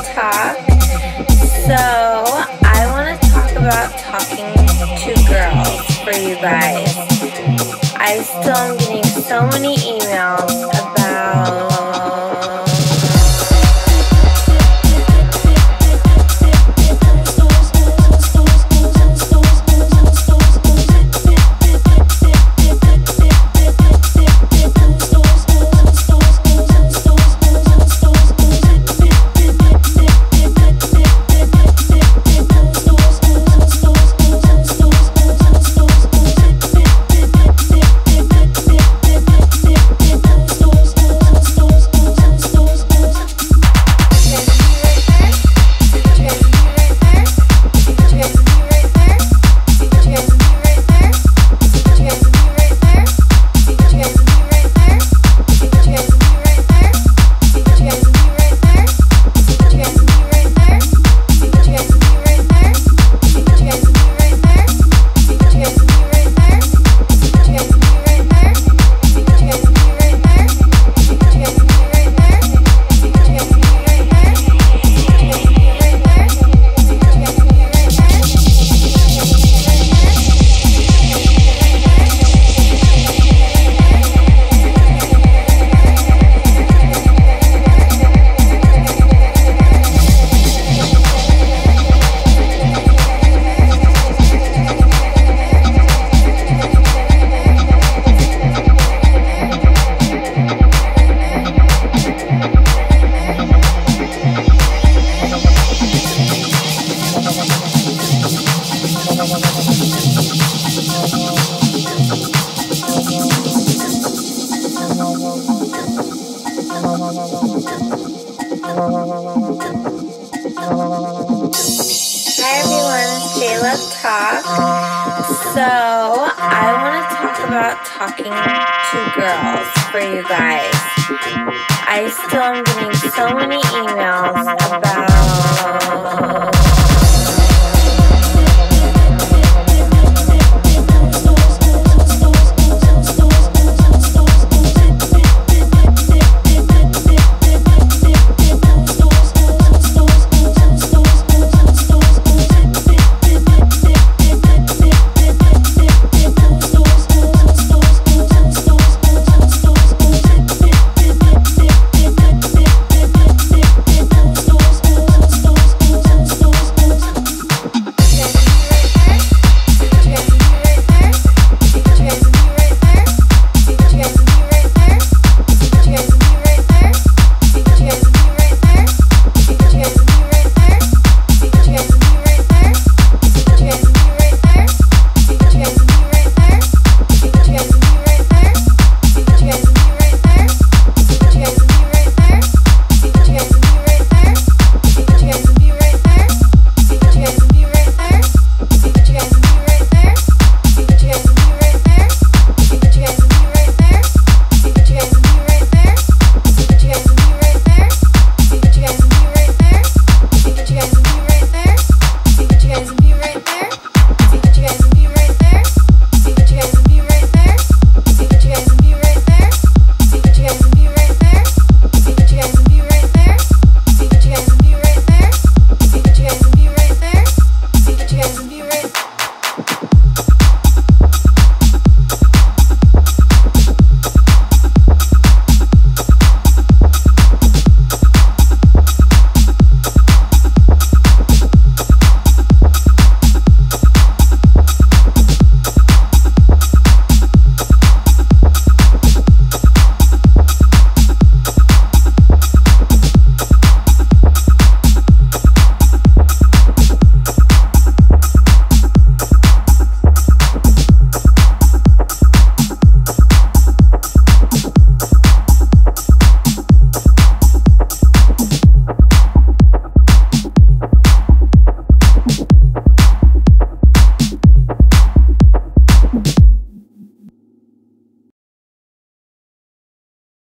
talk. So I want to talk about talking to girls for you guys. I still am getting so many emails Talk. So I want to talk about talking to girls for you guys. I still am getting so many emails about